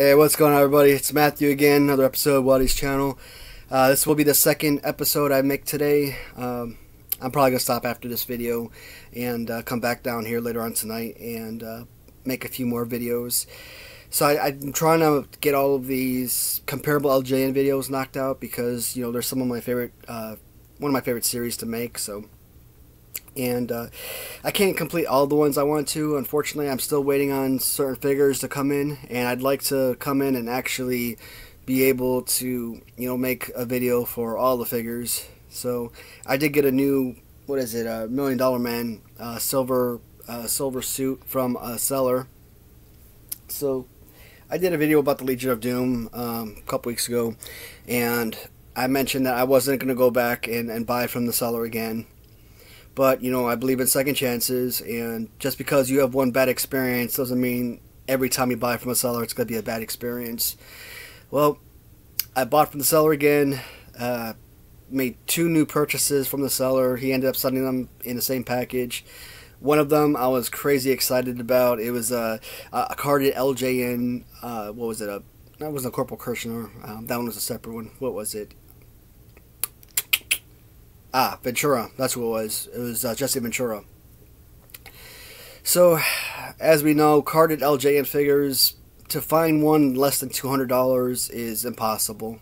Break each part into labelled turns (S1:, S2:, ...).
S1: Hey, what's going on, everybody? It's Matthew again, another episode of Watty's channel. Uh, this will be the second episode I make today. Um, I'm probably going to stop after this video and uh, come back down here later on tonight and uh, make a few more videos. So I, am trying to get all of these comparable LJN videos knocked out because, you know, they're some of my favorite, uh, one of my favorite series to make, so and uh, I can't complete all the ones I want to. Unfortunately, I'm still waiting on certain figures to come in, and I'd like to come in and actually be able to, you know, make a video for all the figures. So I did get a new, what is it, a Million Dollar Man uh, silver uh, silver suit from a seller. So I did a video about the Legion of Doom um, a couple weeks ago, and I mentioned that I wasn't going to go back and, and buy from the seller again but, you know, I believe in second chances, and just because you have one bad experience doesn't mean every time you buy from a seller it's going to be a bad experience. Well, I bought from the seller again, uh, made two new purchases from the seller. He ended up sending them in the same package. One of them I was crazy excited about. It was a, a carded LJN, uh, what was it? A, that wasn't a Corporal Kirchner. Um, that one was a separate one. What was it? Ah, Ventura. That's what it was. It was uh, Jesse Ventura. So, as we know, carded LJN figures, to find one less than $200 is impossible.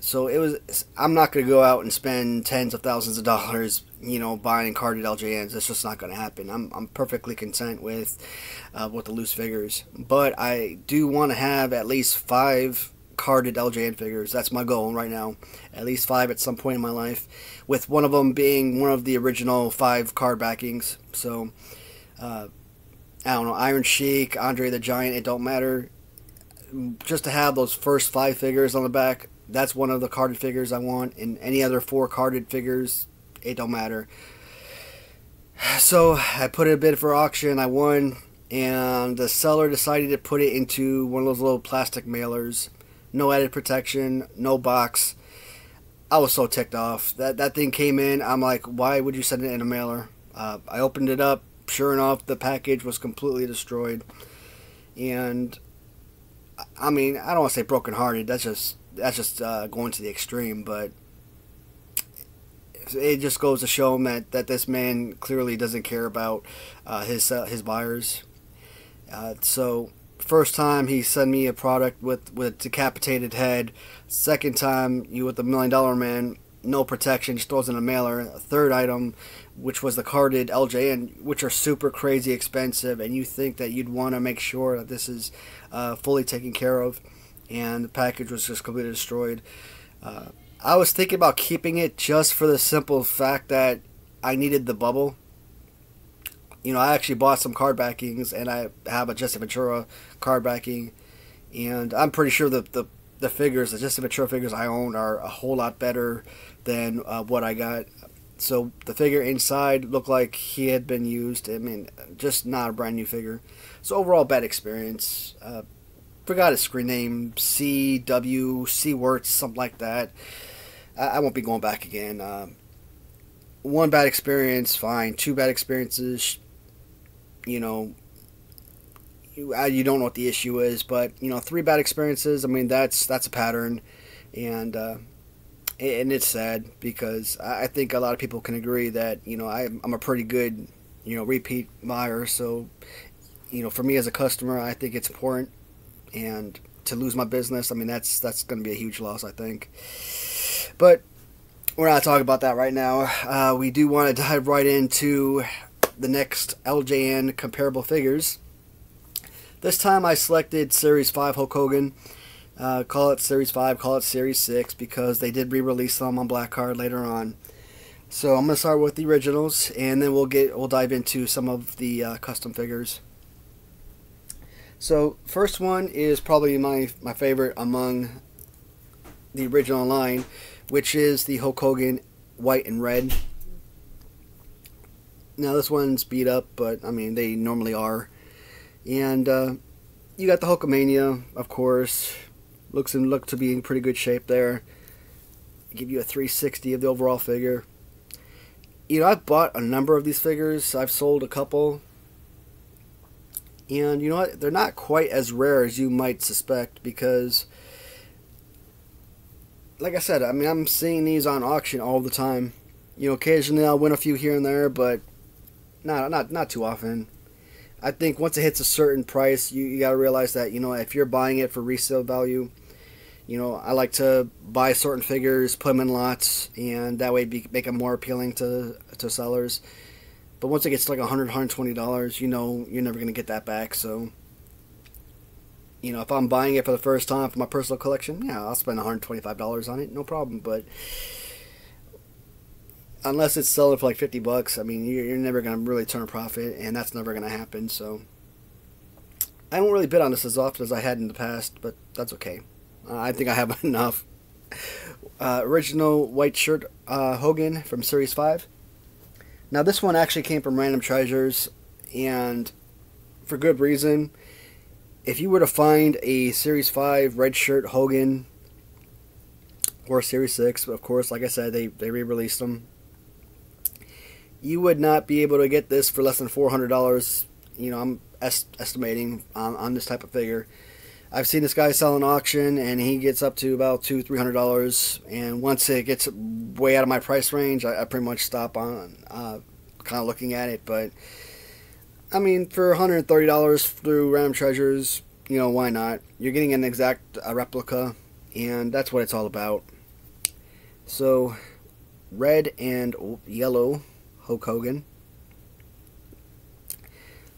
S1: So it was. I'm not going to go out and spend tens of thousands of dollars, you know, buying carded LJNs. It's just not going to happen. I'm, I'm perfectly content with uh, with the loose figures, but I do want to have at least five carded LJN figures. That's my goal right now. At least five at some point in my life. With one of them being one of the original five card backings. So, uh, I don't know, Iron Sheik, Andre the Giant, it don't matter. Just to have those first five figures on the back, that's one of the carded figures I want. And any other four carded figures, it don't matter. So I put it a bid for auction. I won, and the seller decided to put it into one of those little plastic mailers no added protection, no box. I was so ticked off. That that thing came in. I'm like, why would you send it in a mailer? Uh, I opened it up. Sure enough, the package was completely destroyed. And I mean, I don't want to say brokenhearted. That's just that's just uh, going to the extreme. But it just goes to show him that, that this man clearly doesn't care about uh, his uh, his buyers. Uh, so First time he sent me a product with with decapitated head. Second time you with the million dollar man, no protection, just throws in a mailer. A third item, which was the carded LJN, which are super crazy expensive, and you think that you'd want to make sure that this is uh, fully taken care of, and the package was just completely destroyed. Uh, I was thinking about keeping it just for the simple fact that I needed the bubble you know, I actually bought some card backings, and I have a Jesse Ventura card backing, and I'm pretty sure that the the figures, the Jesse Ventura figures I own, are a whole lot better than uh, what I got. So the figure inside looked like he had been used. I mean, just not a brand new figure. So overall, bad experience. Uh, forgot his screen name, C W C Worts, something like that. I, I, won't be going back again. Uh, one bad experience, fine. Two bad experiences, you know, you, you don't know what the issue is, but you know, three bad experiences. I mean, that's that's a pattern, and uh, and it's sad because I think a lot of people can agree that you know I, I'm a pretty good you know repeat buyer. So you know, for me as a customer, I think it's important, and to lose my business, I mean, that's that's going to be a huge loss. I think, but we're not talking about that right now. Uh, we do want to dive right into the next LJN comparable figures. This time I selected Series 5 Hulk Hogan. Uh, call it Series 5, call it Series 6 because they did re-release them on Black Card later on. So I'm going to start with the originals and then we'll get we'll dive into some of the uh, custom figures. So first one is probably my my favorite among the original line, which is the Hulk Hogan white and red. Now this one's beat up, but I mean they normally are. And uh, you got the Hulkamania, of course. Looks and look to be in pretty good shape there. Give you a 360 of the overall figure. You know, I've bought a number of these figures. I've sold a couple. And you know what? They're not quite as rare as you might suspect because, like I said, I mean, I'm seeing these on auction all the time. You know, occasionally I'll win a few here and there, but not not not too often. I think once it hits a certain price, you, you got to realize that you know if you're buying it for resale value, you know I like to buy certain figures, put them in lots, and that way be, make them more appealing to to sellers. But once it gets to like 100 $120, you know you're never to get that back. So, you know, if I'm buying it for the first time for my personal collection, yeah, I'll spend $125 on it, no problem. But unless it's selling for like 50 bucks, I mean, you're, you're never going to really turn a profit, and that's never going to happen. So, I don't really bid on this as often as I had in the past, but that's okay. Uh, I think I have enough. Uh, original white shirt uh, Hogan from Series 5. Now, this one actually came from Random Treasures, and for good reason. If you were to find a Series 5 red shirt Hogan, or Series 6, of course, like I said, they, they re released them, you would not be able to get this for less than $400. You know, I'm est- estimating on, on this type of figure. I've seen this guy sell an auction, and he gets up to about two, three hundred dollars. And once it gets way out of my price range, I, I pretty much stop on uh, kind of looking at it. But I mean, for one hundred thirty dollars through Random Treasures, you know why not? You're getting an exact uh, replica, and that's what it's all about. So, red and yellow Hulk Hogan.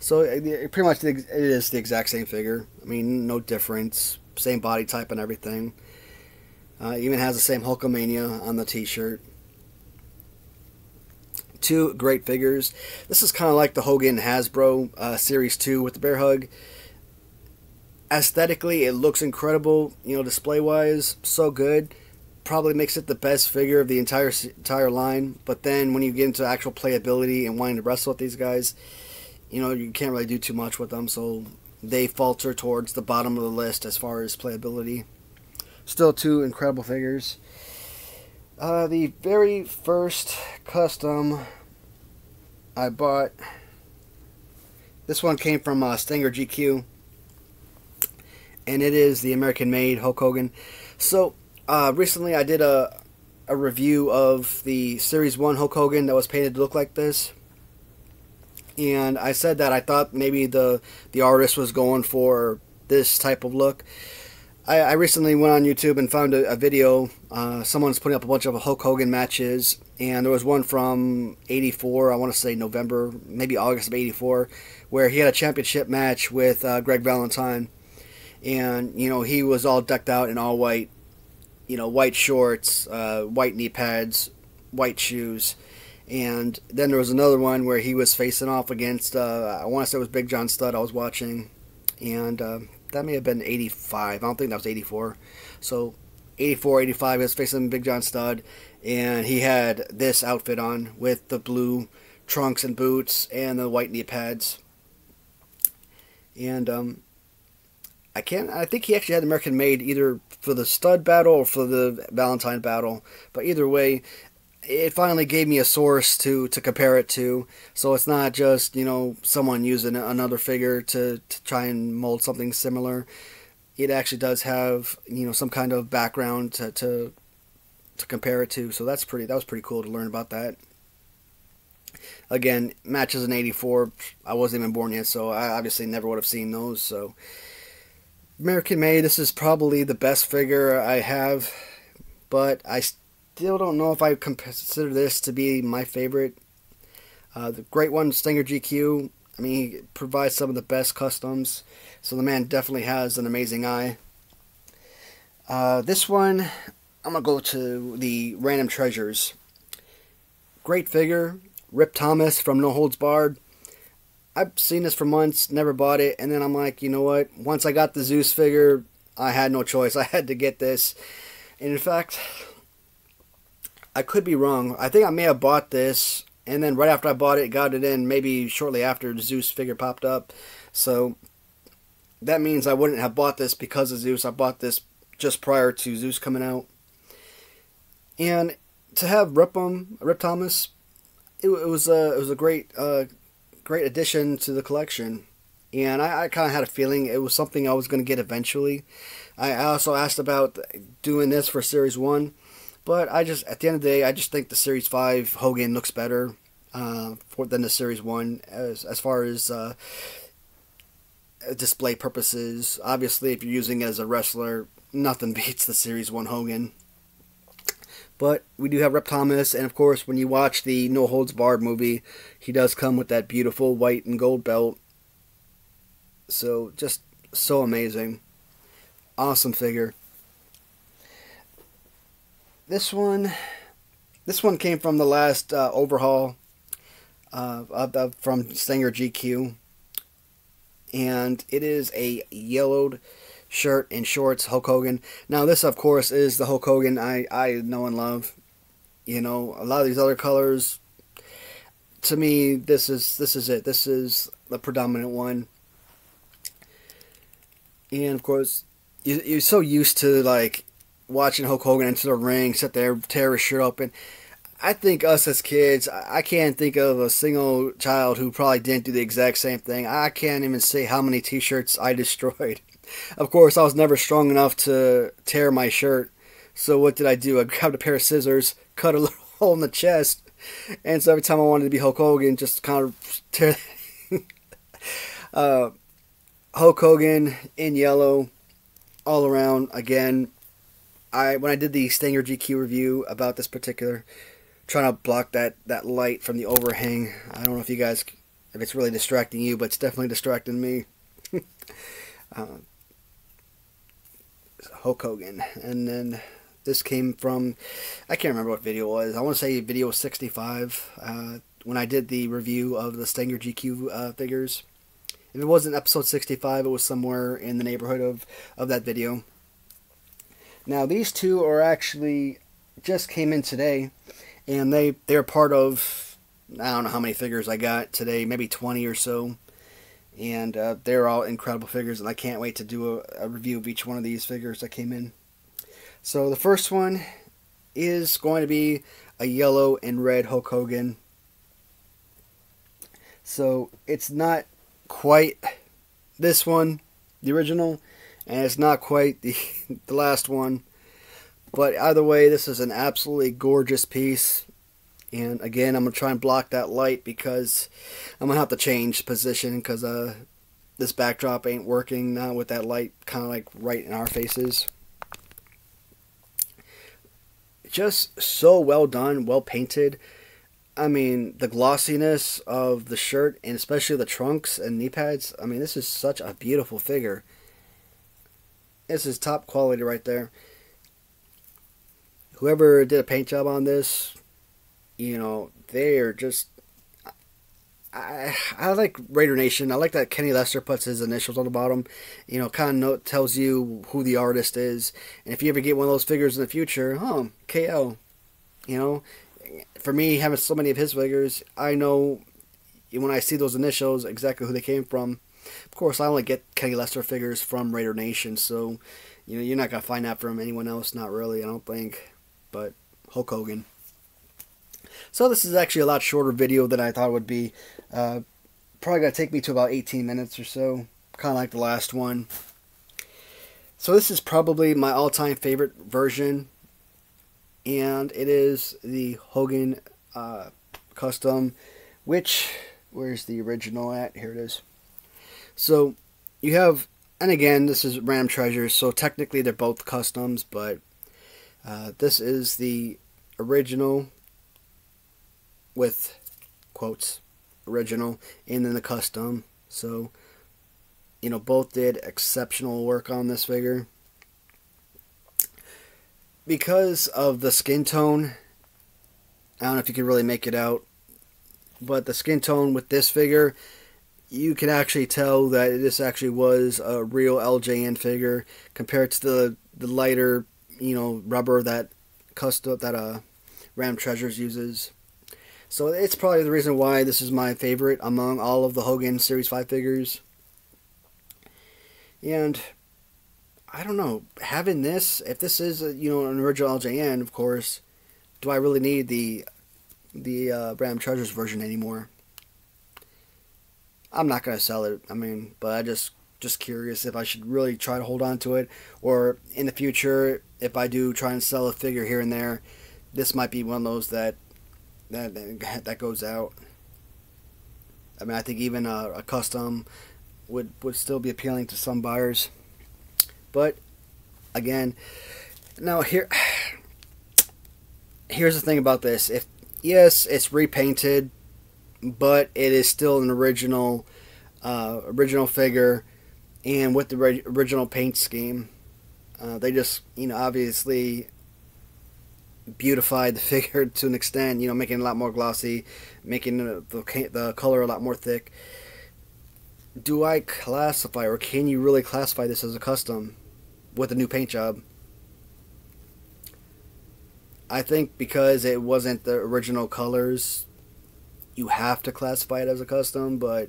S1: So pretty much it is the exact same figure. I mean, no difference. Same body type and everything. Uh, even has the same Hulkamania on the T-shirt. Two great figures. This is kind of like the Hogan Hasbro uh, Series 2 with the bear hug. Aesthetically, it looks incredible. You know, display-wise, so good. Probably makes it the best figure of the entire entire line. But then when you get into actual playability and wanting to wrestle with these guys, you know, you can't really do too much with them, so they falter towards the bottom of the list as far as playability. Still two incredible figures. Uh, the very first custom I bought, this one came from uh, Stinger GQ, and it is the American made Hulk Hogan. So, uh, recently I did a, a review of the Series 1 Hulk Hogan that was painted to look like this and I said that I thought maybe the the artist was going for this type of look. I, I recently went on YouTube and found a, a video. Uh, someone's putting up a bunch of Hulk Hogan matches, and there was one from '84. I want to say November, maybe August of '84, where he had a championship match with uh, Greg Valentine, and you know he was all decked out in all white, you know, white shorts, uh, white knee pads, white shoes and then there was another one where he was facing off against, uh, I want to say it was Big John Studd I was watching. And uh, that may have been 85. I don't think that was 84. So 84, 85, he was facing Big John Studd. And he had this outfit on with the blue trunks and boots and the white knee pads. And um, I can't. I think he actually had American made either for the Studd battle or for the Valentine battle. But either way, it finally gave me a source to to compare it to so it's not just you know someone using another figure to, to try and mold something similar it actually does have you know some kind of background to, to to compare it to so that's pretty that was pretty cool to learn about that again matches in 84 i wasn't even born yet so i obviously never would have seen those so american made this is probably the best figure i have but i still don't know if I consider this to be my favorite. Uh, the great one, Stinger GQ. I mean, he provides some of the best customs, so the man definitely has an amazing eye. Uh, this one, I'm gonna go to the Random Treasures. Great figure, Rip Thomas from No Holds Barred. I've seen this for months, never bought it, and then I'm like, you know what? Once I got the Zeus figure, I had no choice. I had to get this. And in fact, I could be wrong. I think I may have bought this, and then right after I bought it, got it in. Maybe shortly after the Zeus figure popped up. So that means I wouldn't have bought this because of Zeus. I bought this just prior to Zeus coming out. And to have Rip'em, Rip Thomas, it, it was a it was a great uh, great addition to the collection. and I, I kind of had a feeling it was something I was going to get eventually. I also asked about doing this for Series 1, but I just, at the end of the day, I just think the Series 5 Hogan looks better uh, for, than the Series 1 as, as far as uh, display purposes. Obviously, if you're using it as a wrestler, nothing beats the Series 1 Hogan. But we do have Rip Thomas, and of course, when you watch the No Holds Barred movie, he does come with that beautiful white and gold belt so just so amazing. Awesome figure. This one, this one came from the last uh, overhaul uh, of, of, from Stinger GQ, and it is a yellowed shirt and shorts Hulk Hogan. Now this, of course, is the Hulk Hogan I I know and love. You know, a lot of these other colors. To me, this is this is it. This is the predominant one and of course, you, you're so used to like watching Hulk Hogan into the ring, sit there, tear his shirt open. I think us as kids, I can't think of a single child who probably didn't do the exact same thing. I can't even say how many T-shirts I destroyed. Of course, I was never strong enough to tear my shirt. So what did I do? I grabbed a pair of scissors, cut a little hole in the chest, and so every time I wanted to be Hulk Hogan, just kind of tear. uh, Hulk Hogan in yellow, all around. Again, I when I did the Stinger GQ review about this particular, trying to block that that light from the overhang. I don't know if you guys, if it's really distracting you, but it's definitely distracting me. uh, Hulk Hogan, and then this came from, I can't remember what video it was. I want to say video 65. Uh, when I did the review of the Stinger GQ uh, figures. If it wasn't episode 65, it was somewhere in the neighborhood of, of that video. Now, these two are actually just came in today, and they, they're part of, I don't know how many figures I got today, maybe 20 or so. And uh, they're all incredible figures, and I can't wait to do a, a review of each one of these figures that came in. So the first one is going to be a yellow and red Hulk Hogan. So it's not quite this one, the original, and it's not quite the, the last one. But either way, this is an absolutely gorgeous piece. And again, I'm going to try and block that light because I'm going to have to change position because uh, this backdrop ain't working now with that light kind of like right in our faces. Just so well done, well painted. I mean, the glossiness of the shirt and especially the trunks and knee pads. I mean, this is such a beautiful figure. This is top quality right there. Whoever did a paint job on this, you know, they are just. I I like Raider Nation. I like that Kenny Lester puts his initials on the bottom. You know, kind of tells you who the artist is. And if you ever get one of those figures in the future, oh, KL. You know, for me, having so many of his figures, I know when I see those initials exactly who they came from. Of course, I only get Kenny Lester figures from Raider Nation, so you know you're not gonna find that from anyone else. Not really, I don't think. But Hulk Hogan. So this is actually a lot shorter video than I thought it would be. Uh, probably gonna take me to about 18 minutes or so, kind of like the last one. So this is probably my all-time favorite version and it is the Hogan uh, custom, which where's the original at? Here it is. So you have, and again, this is Ram Treasures, so technically they're both customs, but uh, this is the original with quotes original and then the custom. So you know both did exceptional work on this figure because of the skin tone, I don't know if you can really make it out, but the skin tone with this figure, you can actually tell that this actually was a real LJN figure compared to the the lighter, you know, rubber that custom that uh Ram Treasures uses. So it's probably the reason why this is my favorite among all of the Hogan Series 5 figures. And I don't know, having this, if this is, a, you know, an original LJN, of course, do I really need the the uh, Ram Treasures version anymore? I'm not gonna sell it. I mean, but I just just curious if I should really try to hold on to it, or in the future, if I do try and sell a figure here and there, this might be one of those that that that goes out. I mean, I think even a, a custom would would still be appealing to some buyers, but again, now here here's the thing about this: if yes, it's repainted, but it is still an original uh, original figure and with the original paint scheme. Uh, they just, you know, obviously beautified the figure to an extent, you know, making it a lot more glossy, making the, the, the color a lot more thick. Do I classify, or can you really classify this as a custom with a new paint job? I think because it wasn't the original colors, you have to classify it as a custom, but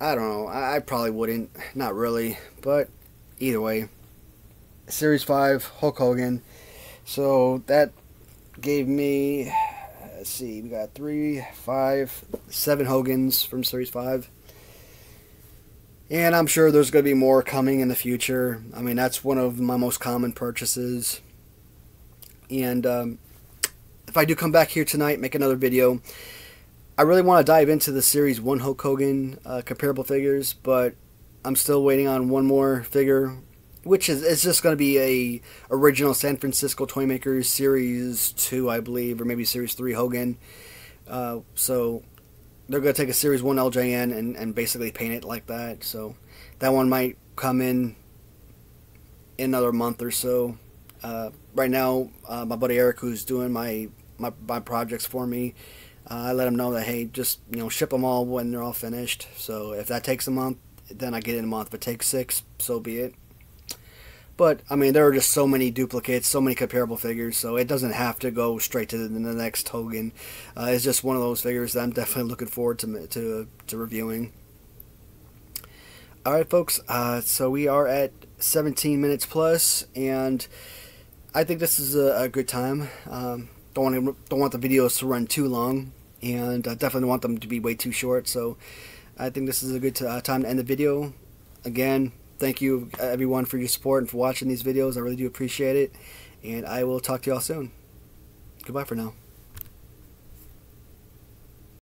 S1: I don't know. I, I probably wouldn't. Not really. But either way. Series 5, Hulk Hogan. So that gave me, let's see, we got three, five, seven Hogans from Series 5. And I'm sure there's going to be more coming in the future. I mean, that's one of my most common purchases. And um, if I do come back here tonight, make another video, I really want to dive into the Series 1 Hulk Hogan uh, comparable figures, but I'm still waiting on one more figure, which is it's just going to be a original San Francisco Toymakers Series 2, I believe, or maybe Series 3 Hogan. Uh, so they're going to take a Series 1 LJN and, and basically paint it like that. So that one might come in, another month or so. Uh, right now, uh, my buddy Erik, who's doing my, my, my projects for me, uh, I let him know that hey, just you know ship them all when they're all finished. So if that takes a month, then I get in a month. If it takes six, so be it. But I mean, there are just so many duplicates, so many comparable figures, so it doesn't have to go straight to the, the next Hogan. Uh, it's just one of those figures that I'm definitely looking forward to to to reviewing. All right, folks. Uh, so we are at 17 minutes plus, and I think this is a, a good time. Um, don't want don't want the videos to run too long and I definitely want them to be way too short. So I think this is a good uh, time to end the video. Again, thank you everyone for your support and for watching these videos. I really do appreciate it. And I will talk to y'all soon. Goodbye for now.